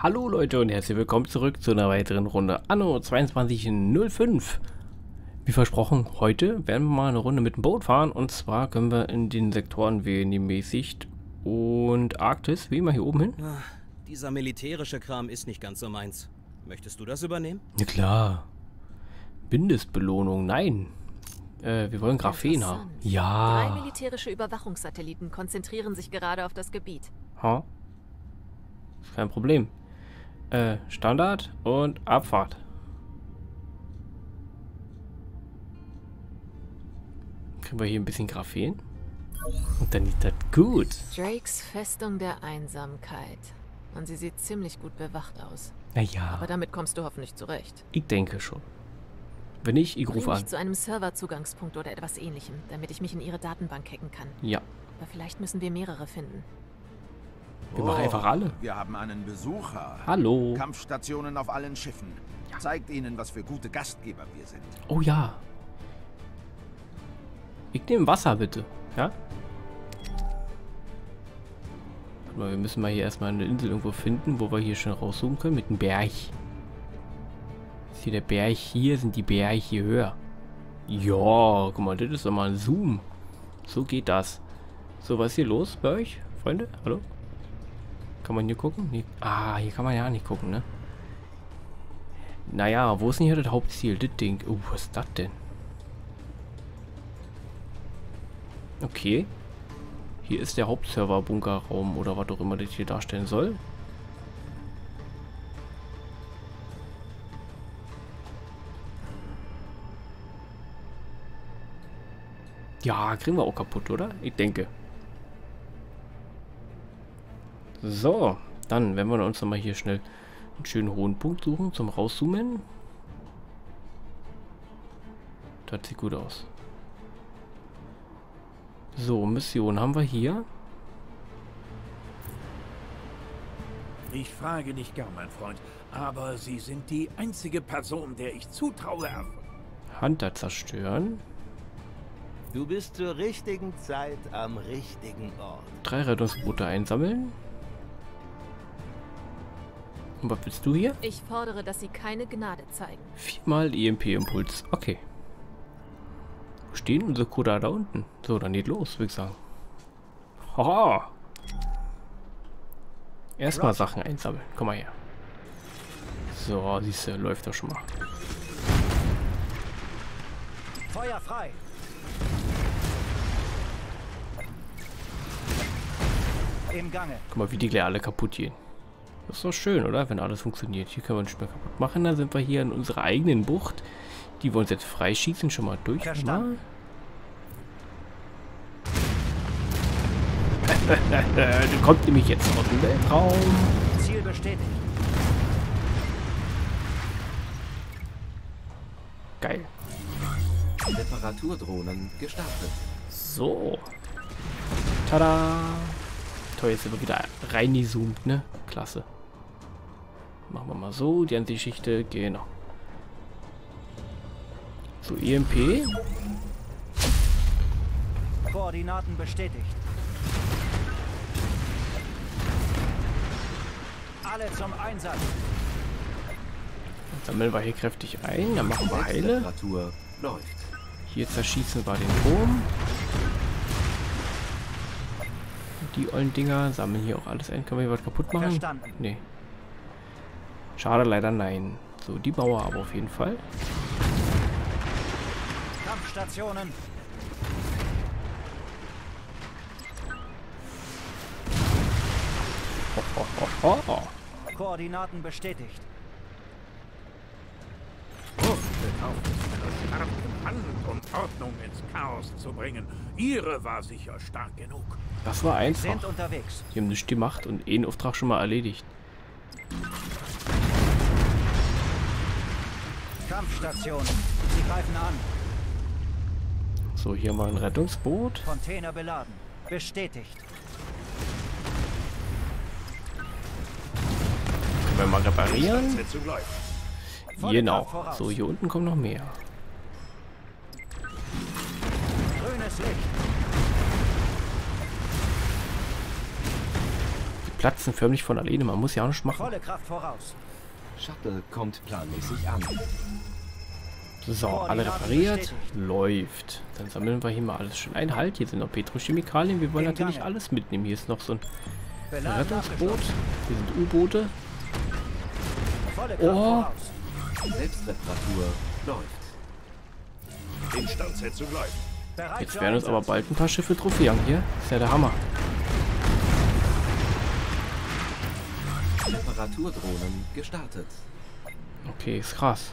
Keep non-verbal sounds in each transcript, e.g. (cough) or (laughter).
Hallo Leute und herzlich willkommen zurück zu einer weiteren Runde Anno 2205. Wie versprochen, heute werden wir mal eine Runde mit dem Boot fahren und zwar können wir in den Sektoren wählen, die Mäßigt und Arktis, wie immer hier oben hin. Ah, dieser militärische Kram ist nicht ganz so meins. Möchtest du das übernehmen? Ja klar. Mindestbelohnung, nein. Äh, wir wollen Graphen haben. Drei Ja. militärische Überwachungssatelliten konzentrieren sich gerade auf das Gebiet. Ha. Ist kein Problem. Äh, Standard und Abfahrt. Kriegen wir hier ein bisschen Graphen? Und dann ist das gut. Drakes Festung der Einsamkeit. Und sie sieht ziemlich gut bewacht aus. Naja, Aber damit kommst du hoffentlich zurecht. ich denke schon. Wenn nicht, ich rufe an. zu einem Serverzugangspunkt oder etwas ähnlichem, damit ich mich in ihre Datenbank hacken kann. Ja, Aber vielleicht müssen wir mehrere finden. Wir machen einfach alle. Wir haben einen Besucher. Hallo. Kampfstationen auf allen Schiffen. Zeigt ihnen, was für gute Gastgeber wir sind. Oh ja. Ich nehme Wasser, bitte. Ja? Wir müssen mal hier erstmal eine Insel irgendwo finden, wo wir hier schon rauszoomen können mit dem Berg. Ist hier der Berg hier? Sind die Berge hier höher? Ja, guck mal, das ist doch mal ein Zoom. So geht das. So, was ist hier los bei euch, Freunde? Hallo? Kann man hier gucken? Nee. Ah, hier kann man ja nicht gucken, ne? Naja, wo ist denn hier das Hauptziel? Das Ding. Oh, was ist das denn? Okay. Hier ist der Hauptserver-Bunkerraum oder was auch immer das hier darstellen soll. Ja, kriegen wir auch kaputt, oder? Ich denke. So, dann werden wir uns nochmal hier schnell einen schönen hohen Punkt suchen zum Rauszoomen. Das sieht gut aus. So, Mission haben wir hier. Ich frage dich gern, mein Freund, aber Sie sind die einzige Person, der ich zutraue. Hunter zerstören. Du bist zur richtigen Zeit am richtigen Ort. Drei Rettungsboote einsammeln. Und was willst du hier? Ich fordere, dass sie keine Gnade zeigen. Viermal EMP-Impuls. Okay. Wo stehen unsere Koda da unten? So, dann geht los, würde ich sagen. Haha. Erstmal Sachen einsammeln. Komm mal her. So, siehst du, läuft doch schon mal. Feuer frei! Im Gange. Guck mal, wie die gleich alle kaputt gehen. Das ist doch schön, oder? Wenn alles funktioniert. Hier können wir nicht mehr kaputt machen. Dann sind wir hier in unserer eigenen Bucht. Die wir uns jetzt freischießen. Schon mal durch. Verstanden. (laughs) Die kommt nämlich jetzt aus dem Weltraum. Ziel bestätigt. Geil. Reparaturdrohnen gestartet. So. Tada. Toll, jetzt sind wir wieder reingezoomt, ne? Klasse. Machen wir mal so. Die Ansichtsschichte. Genau. So, EMP. Koordinaten bestätigt. Alle zum Einsatz. Dann sammeln wir hier kräftig ein. Dann machen wir Heile. Hier zerschießen wir den Turm. Die ollen Dinger sammeln hier auch alles ein. Können wir hier was kaputt machen? Verstanden. Nee. Schade, leider nein. So, die Bauer aber auf jeden Fall. Kampfstationen. Ho, ho, ho, ho. Koordinaten bestätigt. Starken Hand und Ordnung ins Chaos zu bringen. Ihre war sicher stark genug. Das war Sind einfach. unterwegs. Die haben nichts gemacht und einen Auftrag schon mal erledigt. Kampfstationen. Sie greifen an. So, hier mal ein Rettungsboot. Container beladen. Bestätigt. Können wir mal reparieren. Genau. So, hier unten kommen noch mehr. Grünes Licht. platzen förmlich von alleine. Man muss ja auch nicht machen. Volle Kraft voraus. Shuttle kommt planmäßig an. So, alle repariert. Läuft. Dann sammeln wir hier mal alles schön ein. Halt, hier sind noch Petrochemikalien. Wir wollen In natürlich alles mitnehmen. Hier ist noch so ein Rettungsboot. Hier sind U-Boote. Oh. Selbstreparatur läuft. Jetzt werden uns aber bald ein paar Schiffe Trophäen hier. Ist ja der Hammer. Reparaturdrohnen gestartet. Okay, ist krass.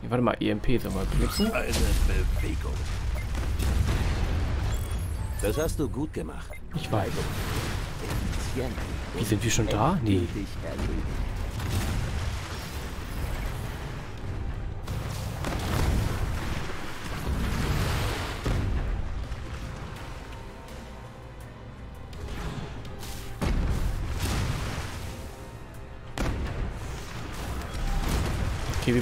Hier, warte mal, EMP sollen wir benutzen? Eine Bewegung. Das hast du gut gemacht. Ich weiß. Wie sind wir schon da? Nee.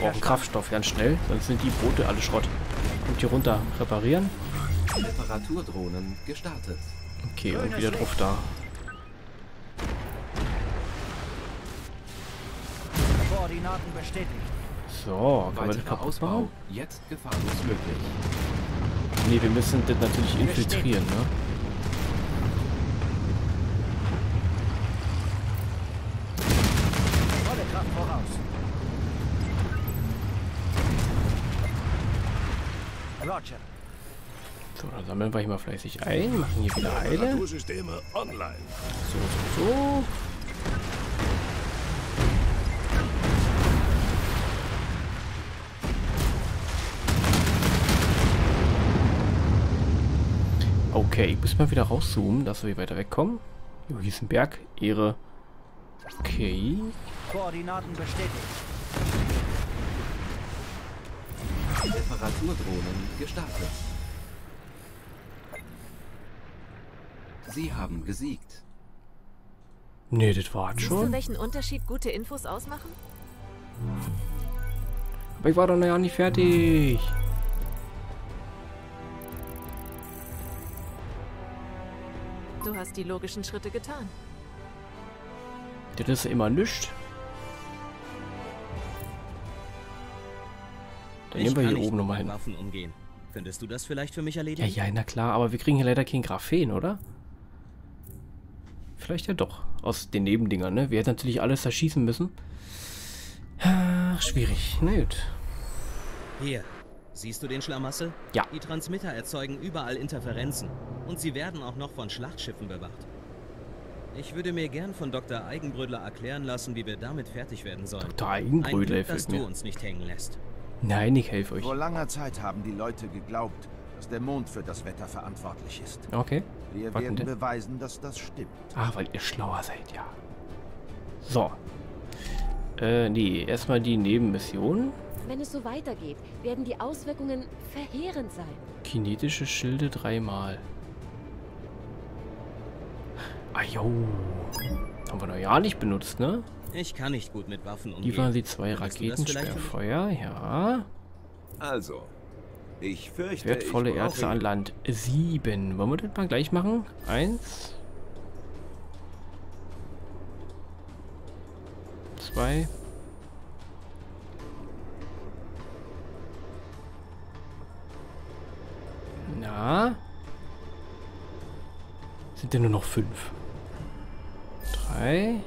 Brauchen Kraftstoff ganz schnell, sonst sind die Boote alle Schrott. Kommt hier runter, reparieren. Reparaturdrohnen gestartet. Okay, und wieder drauf da. Koordinaten bestätigt. So, können wir das kaputt Ausbau machen? jetzt gefahrlos möglich. Nee, wir müssen das natürlich infiltrieren, ne? Volle Kraft voraus. Roger. So, dann sammeln wir hier mal fleißig ein, machen hier wieder Heile. So, so, so. Okay, ich muss mal wieder rauszoomen, dass wir hier weiter wegkommen. Jo, hier ist ein Berg. Ehre. Okay. Koordinaten bestätigt. Reparaturdrohnen gestartet. Sie haben gesiegt. Nee, das war Siehst du, schon. welchen Unterschied gute Infos ausmachen? Aber ich war doch noch ja nicht fertig. Du hast die logischen Schritte getan. Das ist immer nichts. Dann nehmen wir hier oben nochmal hin. Waffen umgehen. Könntest du das vielleicht für mich Ja, erledigen? ja, na klar, aber wir kriegen hier leider kein Graphen, oder? Vielleicht ja doch. Aus den Nebendingern, ne? Wir hätten natürlich alles erschießen müssen. Ach, schwierig. Na gut. Hier. Siehst du den Schlamassel? Ja. Die Transmitter erzeugen überall Interferenzen. Und sie werden auch noch von Schlachtschiffen bewacht. Ich würde mir gern von Dr. Eigenbrödler erklären lassen, wie wir damit fertig werden sollen. Dr. Ein Eigenbrödler Glück, dass du mir. uns nicht hängen lässt. Nein, ich helfe euch. Vor langer Zeit haben die Leute geglaubt, dass der Mond für das Wetter verantwortlich ist. Okay. Wir Was werden denn? beweisen, dass das stimmt. Ah, weil ihr schlauer seid, ja. So. Äh, nee, erstmal die Nebenmission. Wenn es so weitergeht, werden die Auswirkungen verheerend sein. Kinetische Schilde dreimal. Ah, jo. Haben wir noch ja nicht benutzt, ne? Ich kann nicht gut mit Waffen umgehen. Die waren die zwei? Raketensperrfeuer, ja. Also, ich fürchte, Wertvolle ich Erze brauche an Land. Sieben. Wollen wir das mal gleich machen? Eins. Zwei. Na? Sind denn nur noch fünf? Drei.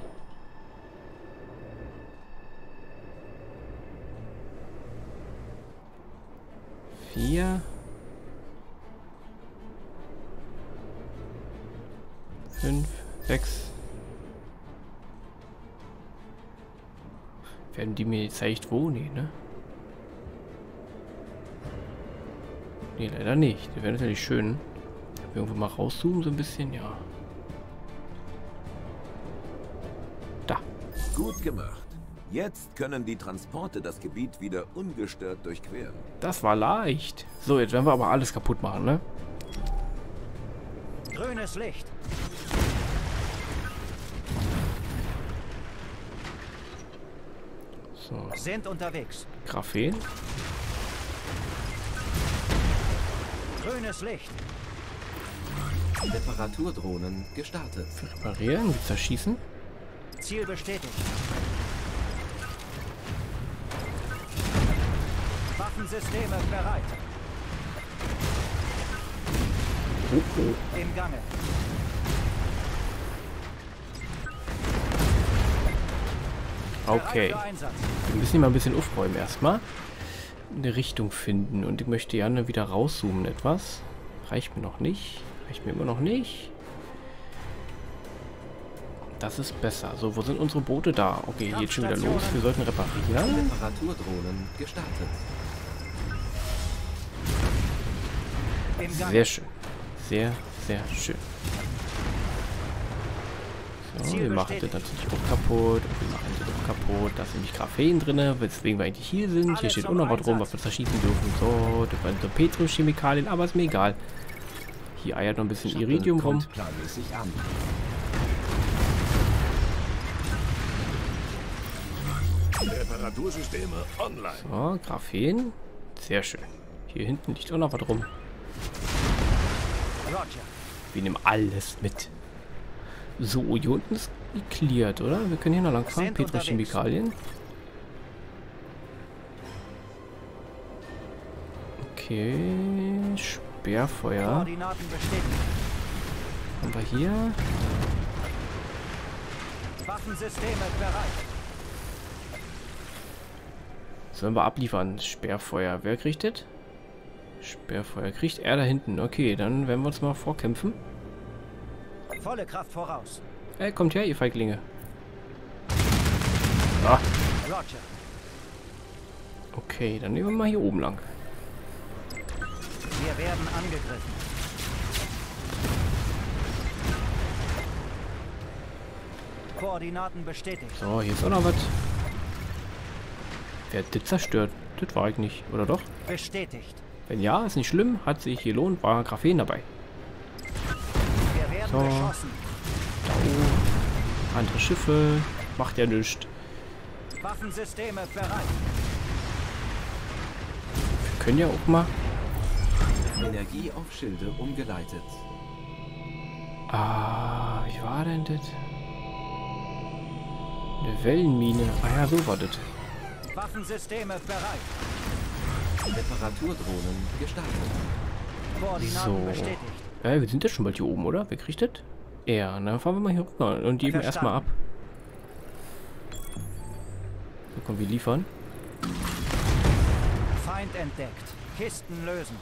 Vier. Fünf, sechs. Werden die mir gezeigt, wo? Nee, ne? Nee, leider nicht. Die wäre natürlich schön. Irgendwo mal rauszoomen, so ein bisschen, ja. Da. Gut gemacht. Jetzt können die Transporte das Gebiet wieder ungestört durchqueren. Das war leicht. So, jetzt werden wir aber alles kaputt machen, ne? Grünes Licht. So, Sind unterwegs. Graphen. Grünes Licht. Reparaturdrohnen gestartet. Reparieren, gibt's da Schießen? Ziel bestätigt. Waffensysteme bereit. Im Gange. Okay. Wir müssen hier mal ein bisschen aufräumen erstmal. Eine Richtung finden. Und ich möchte gerne wieder rauszoomen etwas. Reicht mir noch nicht. Reicht mir immer noch nicht. Das ist besser. So, wo sind unsere Boote da? Okay, geht schon wieder los. Wir sollten reparieren. Reparaturdrohnen gestartet. Sehr schön. Sehr, sehr schön. So, wir machen das natürlich auch kaputt. Und wir machen das auch kaputt. Da ist nämlich Graphen drin, weswegen wir eigentlich hier sind. Hier steht auch noch was rum, was wir zerschießen dürfen. So, das waren so Petrochemikalien, aber ist mir egal. Hier eiert noch ein bisschen Iridium rum. So, Graphen. Sehr schön. Hier hinten liegt auch noch was rum. Wir nehmen alles mit. So, hier unten ist geklärt, oder? Wir können hier noch lang fahren. Sind Petrochemikalien. Okay. Sperrfeuer. Haben wir hier. Sollen wir abliefern? Sperrfeuer. Wer kriegt das? Sperrfeuer. Kriegt er da hinten. Okay, dann werden wir uns mal vorkämpfen. Volle Kraft voraus. Ey, kommt her, ihr Feiglinge. Ah, okay, dann nehmen wir mal hier oben lang. Wir werden angegriffen. Koordinaten bestätigt. So, hier ist auch noch was. Wer hat das zerstört? Das war ich nicht, oder doch? Bestätigt. Wenn ja, ist nicht schlimm, hat sich gelohnt, war Graphen dabei. Wir werden So. beschossen. Andere Schiffe, macht ja nichts. Waffensysteme bereit. Wir können ja auch mal... Energie auf Schilde umgeleitet. Ah, wie war denn das? Eine Wellenmine. Ah ja, so war das. Waffensysteme bereit. Reparaturdrohnen gestartet. Koordinaten So. bestätigt. Ja, wir sind ja schon bald hier oben, oder? Wer kriegt das? Er. Na, fahren wir mal hier rüber und geben erstmal ab. So, komm, wir liefern. Feind entdeckt. Kisten lösen.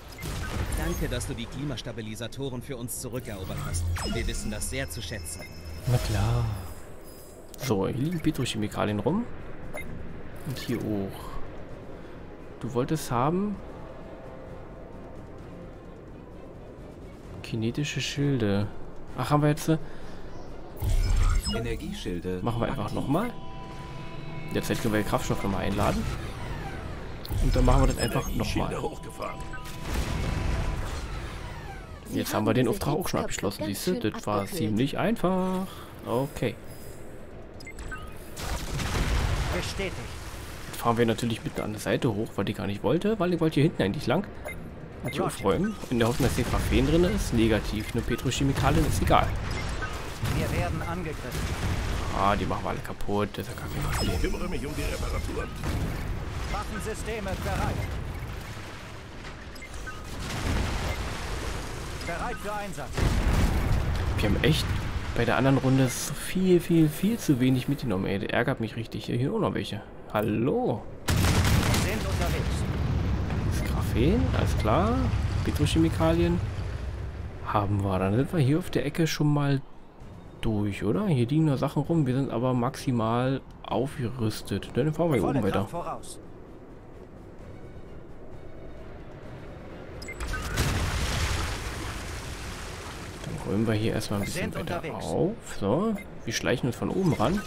Danke, dass du die Klimastabilisatoren für uns zurückerobert hast. Wir wissen das sehr zu schätzen. Na klar. So, hier liegen Petrochemikalien rum. Und hier auch. Du wolltest haben... Kinetische Schilde. Ach, haben wir jetzt... äh, Energieschilde. Machen wir einfach nochmal. Derzeit können wir den Kraftstoff nochmal einladen. Und dann machen wir das einfach nochmal. Jetzt haben wir den Auftrag auch schon abgeschlossen, siehst du? Das war ziemlich einfach. Okay. Bestätigt. Fahren wir natürlich mitten an der Seite hoch, weil ich gar nicht wollte, weil ich wollte hier hinten eigentlich lang. Und hier aufräumen. In der Hoffnung, dass hier Graphen drin ist. Negativ. Nur Petrochemikalien ist egal. Wir werden angegriffen. Ah, die machen wir alle kaputt. Das ist ja gar kein Problem. Ich kümmere mich um die Reparaturen. Waffensysteme bereit. Bereit für Einsatz. Wir haben echt bei der anderen Runde so viel, viel, viel zu wenig mitgenommen. Ey, das ärgert mich richtig. Hier, hier auch noch welche. Hallo. Sind unterwegs. Das Graphen, alles klar. Petrochemikalien. Haben wir. Dann sind wir hier auf der Ecke schon mal durch, oder? Hier liegen noch Sachen rum. Wir sind aber maximal aufgerüstet. Dann fahren wir hier Volle oben weiter. Voraus. Dann räumen wir hier erstmal ein bisschen weiter unterwegs. auf. So, wir schleichen uns von oben ran.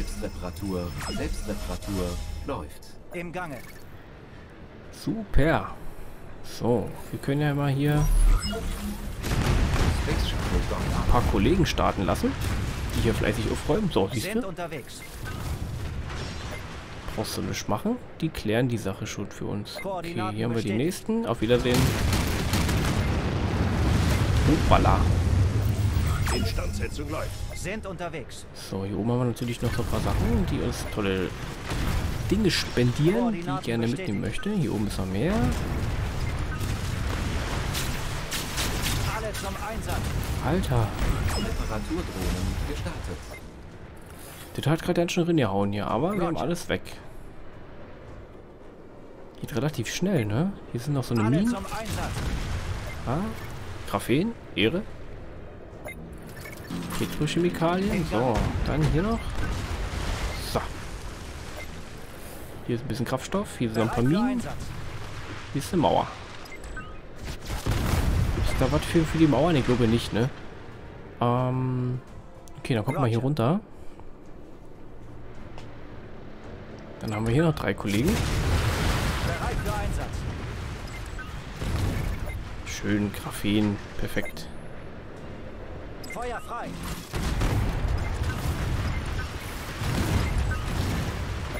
Selbstreparatur. Selbstreparatur läuft. Im Gange. Super. So, wir können ja mal hier ein paar Kollegen starten lassen, die hier fleißig aufräumen. So, siehst du? Brauchst du nicht machen. Die klären die Sache schon für uns. Okay, hier haben wir die nächsten. Auf Wiedersehen. Hoppala. Instandsetzung läuft. Sind unterwegs. So, hier oben haben wir natürlich noch so ein paar Sachen, die uns tolle Dinge spendieren, die ich gerne mitnehmen möchte. Hier oben ist noch mehr. Alle zum Einsatz. Alter, Reparaturdrohnen gestartet. das hat gerade ganz schön reingehauen hier, aber wir haben alles weg. Geht relativ schnell, ne? Hier sind noch so eine Minen. Ah, Graphen, Ehre. Petrochemikalien. So, dann hier noch. So. Hier ist ein bisschen Kraftstoff. Hier noch ein paar Minen. Hier ist eine Mauer. Ist da was für, für die Mauer? Ne, glaube nicht, ne? Ähm. Okay, dann gucken wir hier runter. Dann haben wir hier noch drei Kollegen. Schön, Graphen. Perfekt. Feuer frei.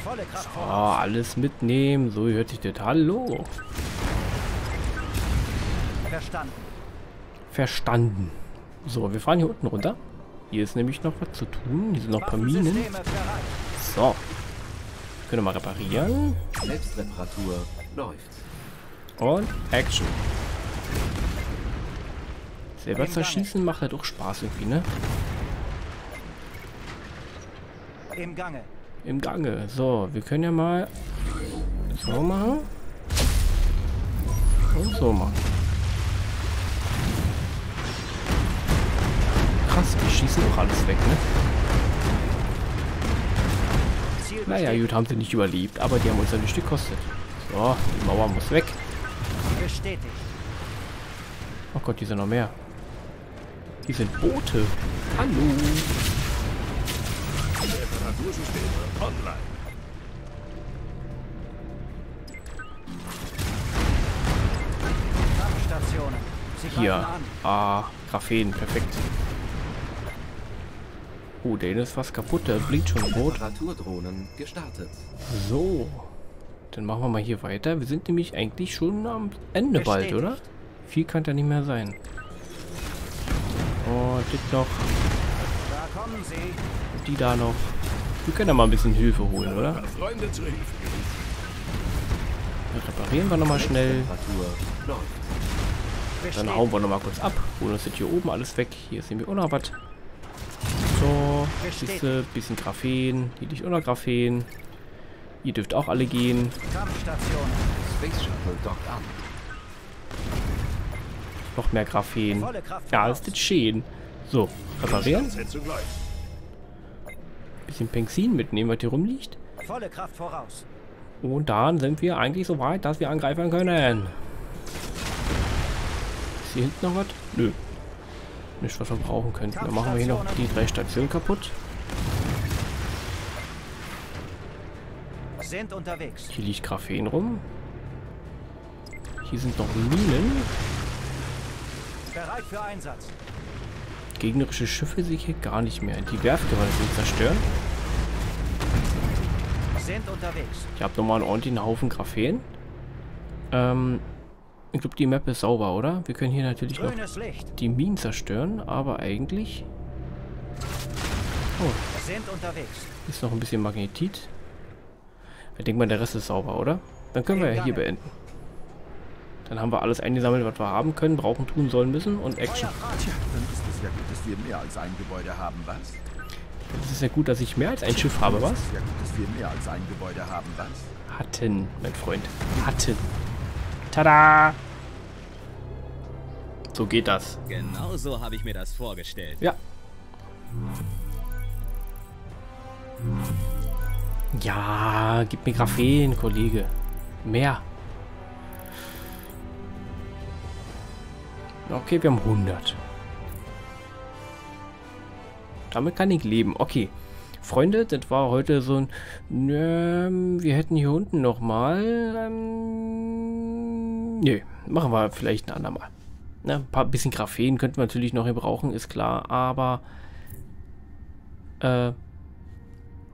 Volle Kraft Oh, voraus. alles mitnehmen. So hört sich das. Hallo. Verstanden. Verstanden. So, wir fahren hier unten runter. Hier ist nämlich noch was zu tun. Hier sind noch ein paar Minen. So. Können wir mal reparieren. Selbstreparatur läuft. Und Action. Selber zerschießen macht halt auch Spaß irgendwie, ne? Im Gange. Im Gange. So, wir können ja mal so machen. Und so machen. Krass, die schießen auch alles weg, ne? Naja, gut, haben sie nicht überlebt, aber die haben uns ja nicht gekostet. So, die Mauer muss weg. Bestätigt. Oh Gott, hier sind noch mehr. Hier sind Boote. Hallo. Online. Hier. Ah, Graphen, perfekt. Oh, der ist fast kaputt, der blinkt schon rot. Gestartet. So. Dann machen wir mal hier weiter. Wir sind nämlich eigentlich schon am Ende bald, oder? Viel kann da nicht mehr sein. Oh, das noch. Da kommen sie. Die da noch. Wir können da mal ein bisschen Hilfe holen, oder? Reparieren wir nochmal schnell. Dann hauen wir nochmal kurz ab. Holen uns das hier oben alles weg. Hier ist nämlich auch noch was. So, siehste, bisschen Graphen. Hier liegt auch noch Graphen. Ihr dürft auch alle gehen. Kampfstationen. Space Shuttle dockt an. Noch mehr Graphen. Ja, ist das schön. So, reparieren. Bisschen Benzin mitnehmen, was hier rumliegt. Volle Kraft voraus. Und dann sind wir eigentlich so weit, dass wir angreifen können. Ist hier hinten noch was? Nö. Nicht, was wir brauchen könnten. Dann machen wir hier noch die drei Stationen kaputt. Sind unterwegs. Hier liegt Graphen rum. Hier sind noch Minen. Bereit für Einsatz. Gegnerische Schiffe sehe ich hier gar nicht mehr. Die Werft können wir natürlich zerstören. Sind unterwegs. Ich habe nochmal einen ordentlichen Haufen Graphen. Ähm, ich glaube, die Map ist sauber, oder? Wir können hier natürlich noch Grünes Licht. die Minen zerstören, aber eigentlich Oh, Sind unterwegs. ist noch ein bisschen Magnetit. Ich denke mal, der Rest ist sauber, oder? Dann können wir ja hier beenden. Dann haben wir alles eingesammelt, was wir haben können, brauchen, tun, sollen, müssen und Action. Frei. Dann ist es ja gut, dass wir mehr als ein Gebäude haben, was? Es ist ja gut, dass ich mehr als ein Schiff habe, was? Es ja gut, dass wir mehr als ein Gebäude haben, was? Hatten, mein Freund. Hatten. Tada! So geht das. Genau so habe ich mir das vorgestellt. Ja. Ja, gib mir Graphen, Kollege. Mehr. Okay, wir haben 100. Damit kann ich leben. Okay. Freunde, das war heute so ein... Ähm, wir hätten hier unten nochmal... Ähm, nö, machen wir vielleicht ein andermal. Ne, ein paar bisschen Graphen könnten wir natürlich noch hier brauchen, ist klar, aber äh,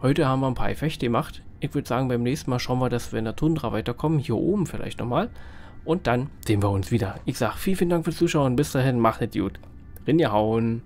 heute haben wir ein paar Effekte gemacht, Ich würde sagen, beim nächsten Mal schauen wir, dass wir in der Tundra weiterkommen. Hier oben vielleicht nochmal. Und dann sehen wir uns wieder. Ich sage vielen, vielen Dank fürs Zuschauen. Bis dahin, macht es gut. Rinja hauen.